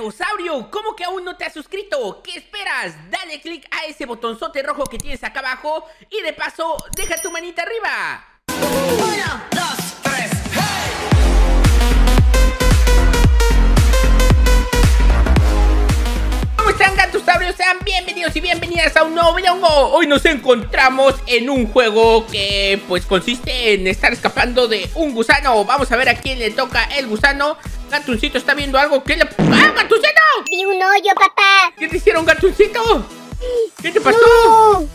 Gatosaurio, ¿cómo que aún no te has suscrito? ¿Qué esperas? Dale click a ese botonzote rojo que tienes acá abajo y de paso, deja tu manita arriba. Uno, dos, tres, ¿Cómo están gatosaurios? Sean bienvenidos y bienvenidas a un nuevo video. Hoy nos encontramos en un juego que pues consiste en estar escapando de un gusano. Vamos a ver a quién le toca el gusano. Gatuncito está viendo algo. ¿Qué le... ¡Ah, Gatuncito! Vi un hoyo, papá. ¿Qué te hicieron, Gatuncito? ¿Qué te pasó? No.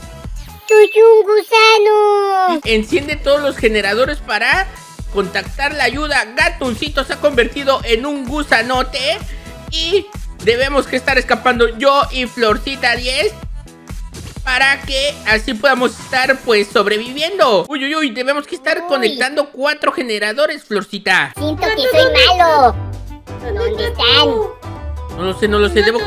Soy un gusano. Enciende todos los generadores para contactar la ayuda. Gatuncito se ha convertido en un gusanote y debemos que estar escapando yo y Florcita 10 para que así podamos estar pues sobreviviendo. Uy, uy, uy, debemos que estar Uy. conectando cuatro generadores, Florcita. Siento que soy malo. ¿Dónde están? No lo sé, no lo sé. Debo,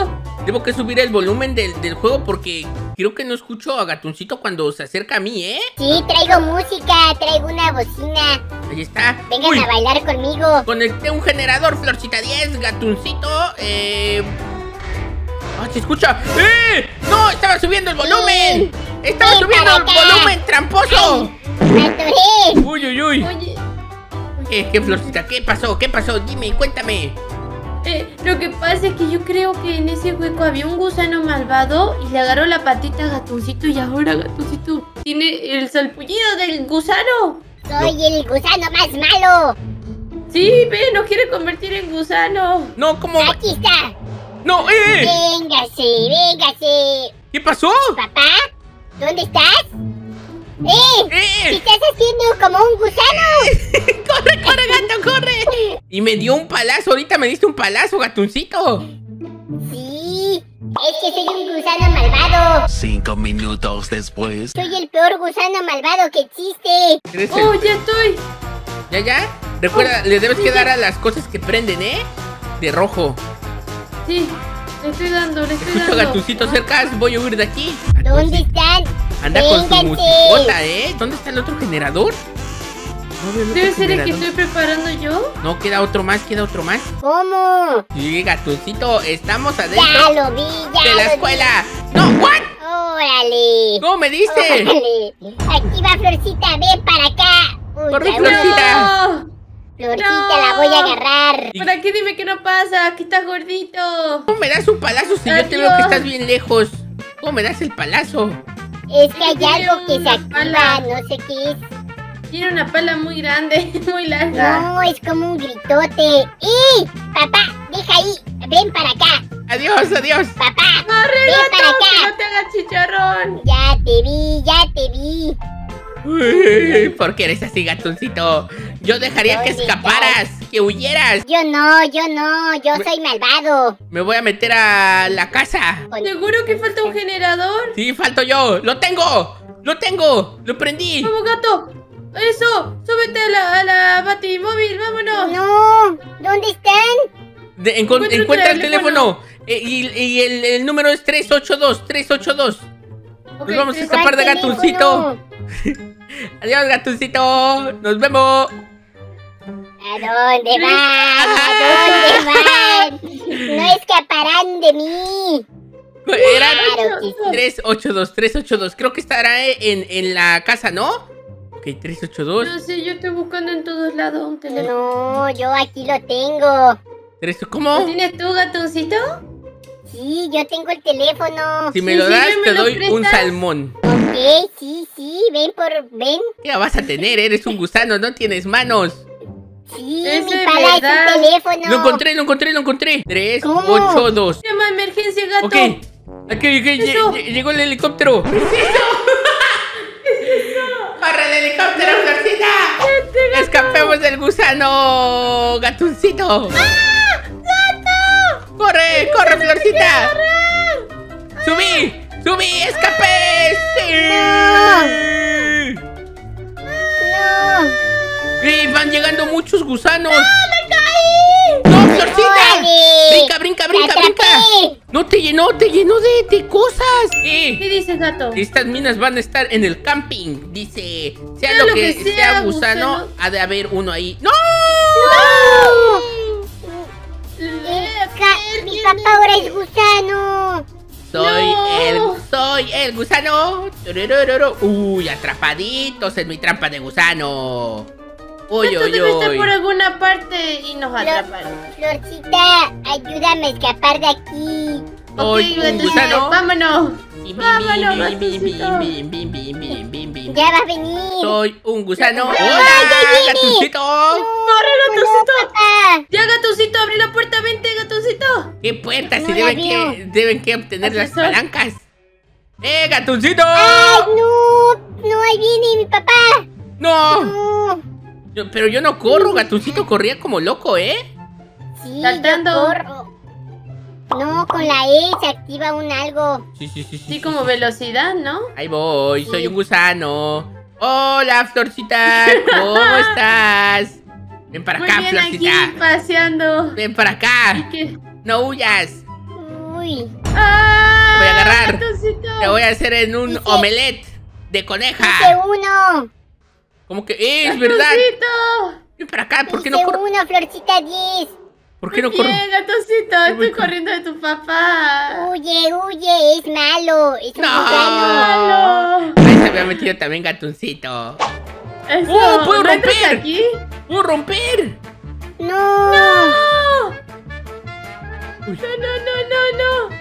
debo que subir el volumen del, del juego porque creo que no escucho a Gatuncito cuando se acerca a mí, ¿eh? Sí, traigo música, traigo una bocina. Ahí está. Vengan Uy. a bailar conmigo. Conecté un generador, Florcita 10, gatuncito. Eh. ¡Ah, se escucha! ¡Eh! ¡No! ¡Estaba subiendo el volumen! ¡Estaba subiendo el acá. volumen, tramposo! ¡Me atoré! ¡Uy, uy, uy! Oye, ¿Qué, Florcita? ¿Qué pasó? ¿Qué pasó? Dime, cuéntame. eh, lo que pasa es que yo creo que en ese hueco había un gusano malvado y le agarró la patita a Gatuncito y ahora Gatuncito tiene el salpullido del gusano. Soy el gusano más malo. Sí, ve, nos quiere convertir en gusano. No, ¿cómo? Aquí está. ¡No! ¡Eh! Véngase, véngase. ¿Qué pasó? Papá, ¿dónde estás? ¡Eh! ¿Qué ¡Eh! estás haciendo como un gusano? ¡Corre, corre, gato, corre! Y me dio un palazo. Ahorita me diste un palazo, gatuncito. Sí, es que soy un gusano malvado. Cinco minutos después. Soy el peor gusano malvado que existe. Eres el- Oh, ya estoy. ¿Ya, ya? Recuerda, le debes que dar a las cosas que prenden, ¿eh? De rojo. Sí, le estoy dando, le estoy Escucho dando. gatuncito cerca, voy a huir de aquí. ¿Dónde están? Anda con su musicota, ¿eh? ¿Dónde está el otro generador? No veo el Debe otro ser el que generador. estoy preparando yo. No, queda otro más, queda otro más. ¿Cómo? Sí, gatuncito, estamos Ya adentro lo vi, ya de la vi. escuela. ¡No, what! ¡Órale! ¿Cómo me diste? ¡Órale! Aquí va Florcita, ven para acá. Uy, Corre, ya Florcita. No. Florcita, No. la voy a agarrar. ¿Para qué dime que no pasa? Que estás gordito. ¿Cómo me das un palazo si yo te veo que Adiós. estás bien lejos? ¿Cómo me das el palazo? Es que hay algo que se activa, pala. no sé qué es. Tiene una pala muy grande, muy larga. No, es como un gritote. ¡Eh! Papá, deja ahí. Ven para acá. Adiós, adiós. Papá, ¡Corre, ven gato! para ¡Que acá. no te hagas chicharrón! Ya te vi, ya te vi. Uy, ¿Por qué eres así, gatoncito? Yo dejaría que ¿Dónde escaparas, que huyeras. Yo no, yo no, yo soy malvado. Me voy a meter a la casa. ¿Seguro que falta un generador? Sí, falto yo. ¡Lo tengo! ¡Lo tengo! ¡Lo prendí! ¡Vamos, gato! ¡Eso! ¡Súbete a la, a la batimóvil! ¡Vámonos! No, ¿dónde están? De- Encuentra el encuentra el teléfono. teléfono. Eh, y y el, el número es 382. 382. Ok, Nos vamos a escapar de ¿Cuál gatuncito. Adiós, gatuncito. Nos vemos. ¿A dónde van? ¿A dónde van? No escaparán de mí. Eran Claro que sí. 382. 382. Creo que estará en, en la casa, ¿no? Ok, 382. No sé, yo estoy buscando en todos lados un teléfono. No, yo aquí lo tengo. Tres- ¿Lo ¿Cómo? tienes tú, gatoncito? Sí, yo tengo el teléfono. Si me Sí, lo sí, das, ¿me te lo doy un salmón. Ok, sí, sí, ven por, ven. ¿Qué vas a tener? Eres un gusano, no tienes manos. Sí, mi es un teléfono. Lo encontré, lo encontré, lo encontré. ¿Cómo? 382. Llama emergencia, gato. Ok. Eso. llegó el helicóptero. ¡Corre el helicóptero, Florcita! ¡Escapemos del gusano, gatuncito! ¡Ah! ¡Corre, corre, Florcita! ¡Subí! ¡Subí! ¡Escapé! ¡Sí! No. ¡Y van llegando muchos gusanos! ¡Ah, ¡Me caí! ¡No, Florcita! ¡Brinca, brinca, ¡Te brinca, brinca! ¡No te llenó, te llenó de, de cosas! ¿Qué ¡Eh! dices, gato? Estas minas van a estar en el camping. Dice, sea Sea lo que, que sea, sea, gusano, gusano. ha de haber uno ahí. ¡No! ¡No! Eh, mi papá ahora es gusano. Soy No. el. Soy el gusano. Uy, atrapaditos en mi trampa de gusano. Uy, Esto uy, debe estar uy. por alguna parte y nos atraparon. Florcita, ayúdame a escapar de aquí. Ok, un gusano. vámonos. Bim, bim, Vámonos, bim, bim, bim, bim, bim, bim, bim, bim, bim. Ya va a venir. Soy un gusano. ¡Hola, ay, gatucito! ¡Corre, gatucito! Papá. Ya, gatucito, abrí la puerta, vente, gatucito. ¿Qué puertas? No Si la deben veo. que, deben que obtener las palancas. ¡Eh, gatuncito! Ay, no. No, ahí viene mi papá. ¡No! Yo- pero yo no corro, gatuncito corría como loco, ¿eh? Sí, Saltando. yo corro. No, con la E se activa un algo. Sí, sí, sí. Sí, como velocidad, ¿no? Ahí voy, soy Sí. un gusano. Hola, Florcita, ¿cómo estás? Ven para Muy acá, bien aquí, Florcita. paseando. Ven para acá. ¿Qué? No huyas. Uy. ¡Ah! Te voy a agarrar. Gatucito. Te voy a hacer en un Dice- omelette de coneja. uno. Como que eh, es verdad. Ven para acá, ¿por qué no corro? uno, Florcita 10. ¿Por qué no corro? bien, gatucito, Muy estoy co- corriendo de tu papá. Huye, huye, es malo. Es un No. ¡Malo! Ahí se había metido también gatuncito. Eso, ¡Oh, puedo ¿no entras romper! aquí? ¡Puedo romper! No. ¡No! Uy. No, no, no, no, no.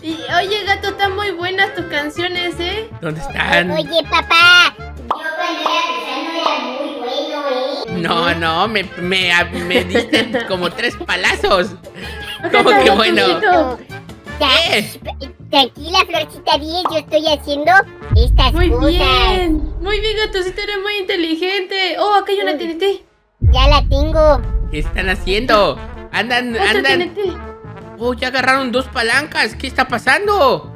Y, oye, gato, están muy buenas tus canciones, ¿eh? ¿Dónde están? Oye, papá. Yo cuando era gusano era muy bueno, ¿eh? No, no, me, me, me diste como tres palazos. ¿Cómo Acá que bueno? ¿Qué? Tranquila, Florcita 10, yo estoy haciendo estas Muy cosas. bien. Muy bien, gatocito, eres muy inteligente. Oh, acá hay una TNT. Ya la tengo. ¿Qué están haciendo? Andan, Otra andan. TNT. Oh, ya agarraron dos palancas. ¿Qué está pasando?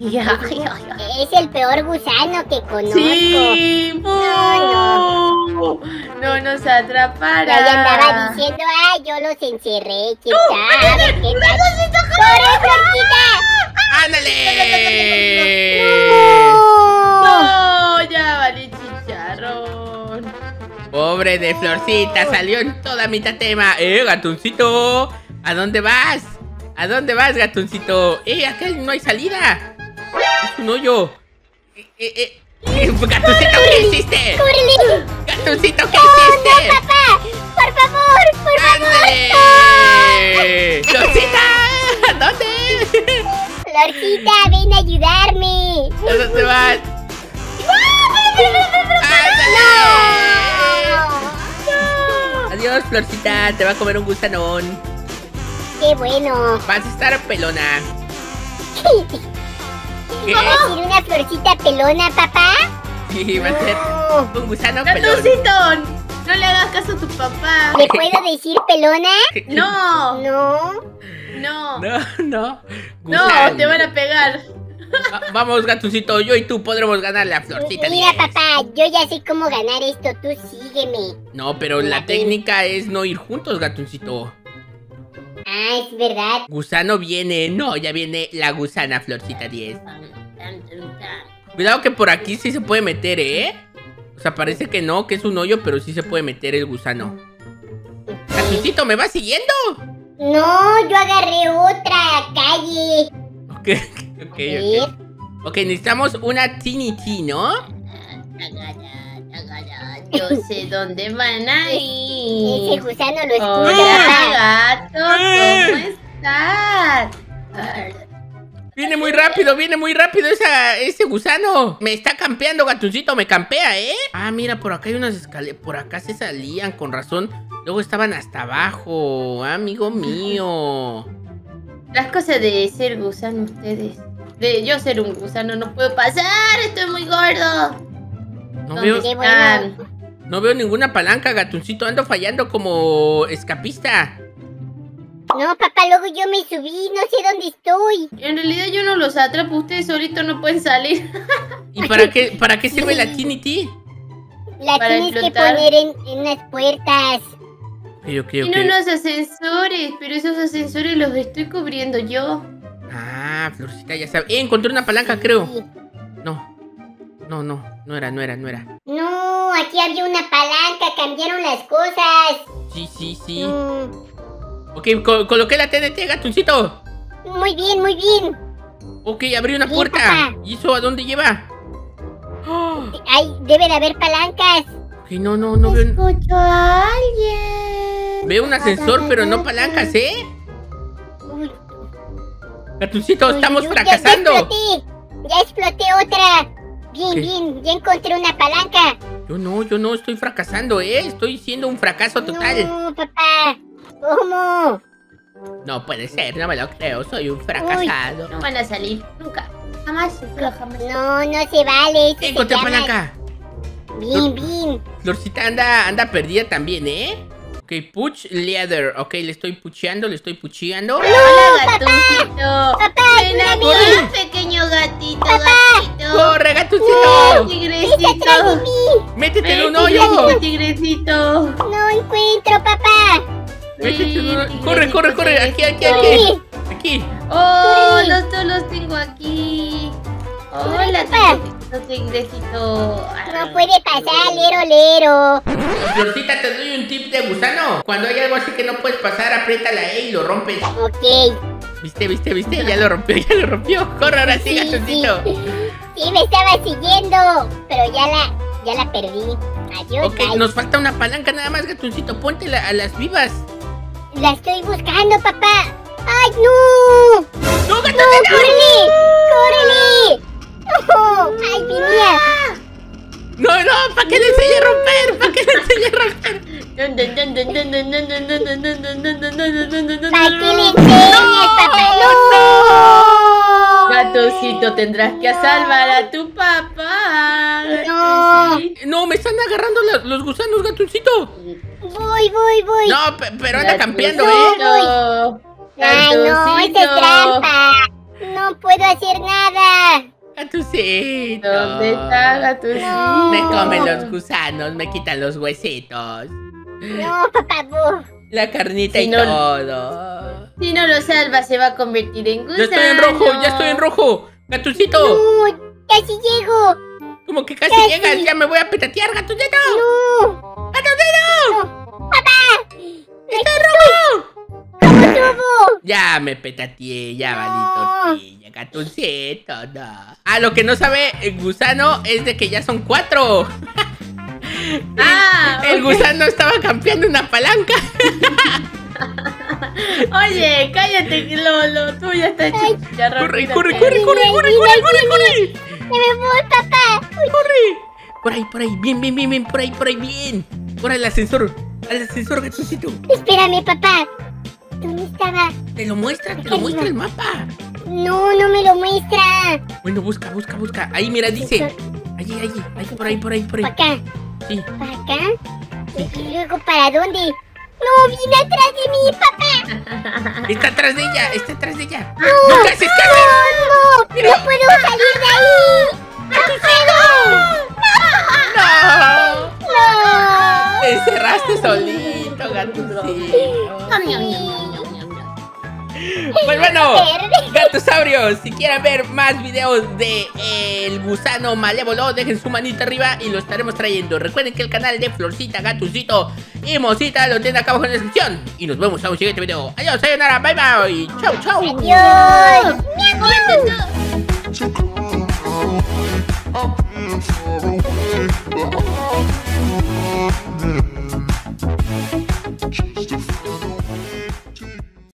Es el peor gusano que conozco. Sí, No, no. No nos atrapara. Ya andaba diciendo, ay, yo los encerré, quién sabe, qué tal. ¡Corre, Florcita! ¡Ándale! ¡No! No, ya vale chicharrón. Pobre de Florcita, salió en toda mi tatema. ¡Eh, gatuncito! ¿A dónde vas? ¿A dónde vas, gatuncito? ¡Eh, acá no hay salida! ¡Es un hoyo! ¡Eh, eh, eh! eh, ¡Gatuncito, qué hiciste! ¡Córrele! ¡Gatuncito, qué ¡No, hiciste! papá! ¡Por favor, por favor! ¡Ándale! ¡Florcita! ¿Dónde? Florcita, ven a ayudarme. ¿A dónde vas? ¡Ándale! Adiós, Florcita, te va a comer un gusanón. ¡Qué bueno! Vas a estar pelona. ¿Qué? ¿Va a decir una florcita pelona, papá? Sí, va a ser No. un gusano pelón. Gatucito, no le hagas caso a tu papá. ¿Le puedo decir pelona? No, No. no. No, no. No, te van a pegar. Va- Vamos, gatuncito, yo y tú podremos ganarle a Florcita. Mira, 10. papá, yo ya sé cómo ganar esto. Tú sígueme. No, pero la técnica es no ir juntos, gatuncito. Ah, es verdad. Gusano viene. No, ya viene la gusana, Florcita 10. Cuidado que por aquí sí se puede meter, ¿eh? O sea, parece que no, que es un hoyo, pero sí se puede meter el gusano. Gatuncito, ¿me vas siguiendo? No, yo agarré otra calle. Ok, ok, ok. Ok, necesitamos una Trinity, ¿no? Yo sé dónde van a Ese ir. gusano lo escucha, Hola, papá. gato, ¿cómo estás? Viene muy rápido, viene muy rápido esa, ese gusano. Me está campeando, gatuncito, me campea, ¿eh? Ah, mira, por acá hay unas escaleras. Por acá se salían, con razón. Luego estaban hasta abajo, amigo mío. Las cosas de ser gusano ustedes. De yo ser un gusano no puedo pasar, estoy muy gordo. No ¿Dónde veo, están? No veo ninguna palanca, gatuncito. Ando fallando como escapista. No, papá, luego yo me subí, no sé dónde estoy. En realidad yo no los atrapo, ustedes solitos no pueden salir. ¿Y para qué, para qué sirve la Trinity? La Para tienes que poner en, en las puertas. Ok, ok, Tiene ok. unos ascensores, pero esos ascensores los estoy cubriendo yo. Ah, Florcita ya sabe. Eh, encontré una palanca, creo. No. No, no. No era, no era, no era. Aquí había una palanca, cambiaron las cosas. Sí, sí, sí. Mm, Ok, co- coloqué la TNT, gatuncito. Muy bien, muy bien. Ok, abrí una puerta. papá. ¿Y eso a dónde lleva? Ah, Ay, debe de haber palancas. Ok, no, no, no veo. Escucho a alguien. Veo un ascensor, pero no palancas, ¿eh? Uy, Gatuncito, estamos uy, fracasando. Ya, exploté. Ya exploté otra. Bien, bien. Ya encontré una palanca. Yo no, yo no estoy fracasando, ¿eh? Estoy siendo un fracaso total. No, papá. ¿Cómo? No puede ser, no me lo creo. Soy un fracasado. No van a salir. Nunca. Jamás. Nunca, jamás. No, no se vale. Se Encontré llama- palanca. Bien, bien. Florcita anda, anda perdida también, ¿eh? Ok, puch leather. Ok, le estoy pucheando, le estoy pucheando. Hola, gatuncito. Papá, Ven ayúdame. acá, pequeño gatito, gatito. ¡Corre, de Tigrecito. ¡Métete en un hoyo! tigrecito. No encuentro, papá. Métete en un hoyo. ¡Corre, corre, corre! Aquí, aquí, aquí. Aquí. Oh, los dos los tengo aquí. Hola, papá. tigrecito, tigrecito. No puede pasar, lero, lero. Florcita, te doy un tip de gusano. Cuando hay algo así que no puedes pasar, aprieta la E y lo rompes. Ok. ¿Viste, viste, viste? Ya lo rompió, ya lo rompió. ¡Corre ahora sí, sí. Sí, me estaba siguiendo, pero ya la, ya la perdí. Adiós. Ok, nos falta una palanca nada más, gatoncito. Ponte a las vivas. La estoy buscando, papá. ¡Ay, no! ¡No, gatón, no, ¡Córrele! ¡Córrele! Oh, ¡Ay, mi mía! No, no, ¿para qué le enseñé a romper? ¿Para qué le enseñé a romper? ¿Para qué le enseñas, papá? ¡No! no! Gatocito, tendrás que salvar a tu papá. No. No, me están agarrando la- los gusanos, gatuncito. Voy, voy, voy. No, pe- pero anda campeando. ¿eh? Ay, no, esa es trampa. No puedo hacer nada. Gatucito. ¿Dónde está Gatucito? Me comen los gusanos, me quitan los huesitos. No, papá, bu. La carnita Si y no- todo. Si no lo salva, se va a convertir en gusano. Ya estoy en rojo, ya estoy en rojo. Gatucito. No, casi llego. Como que casi Casi. llegas, ya me voy a petatear, gatucito. No. ¡Gatucito! No. Papá. ¡Está rojo! ¿Cómo? Ya me petateé, ya No. valí tortilla, gatuncito, no. Ah, lo que no sabe el gusano es de que ya son cuatro. Ah, El gusano estaba campeando una palanca. Oye, cállate, que lo, lo tuyo está hecho Ay. chicharrón. Corre, corre, corre, corre, corre, corre, corre, corre. Ya me voy, papá. Corre. Por ahí, por ahí, bien, bien, bien, bien, por ahí, por ahí, bien. Por al ascensor, al ascensor, gatuncito. espérame, papá. ¿Dónde estaba? Te lo muestra, te lo muestra el mapa. No, no me lo muestra. Bueno, busca, busca, busca. Ahí, mira, dice. Allí, allí, ahí, por ahí, por ahí, por ¿Para ahí. acá? Sí. ¿Para acá? ¿Y luego para dónde? No, viene atrás de mí, papá. Está atrás de ella, está atrás de ella. No, ¡No, ¿qué haces, qué haces? no, no, no puedo salir de ahí. ¡No! No. Te encerraste solito, gatucito. Ñam, Pues bueno, gatosaurios, si quieren ver más videos de El Gusano Malévolo, dejen su manita arriba y lo estaremos trayendo. Recuerden que el canal de Florcita, Gatucito y Mosita lo tienen acá abajo en la descripción. Y nos vemos en un siguiente video. Adiós, sayonara, bye bye. Chau, chau. Adiós.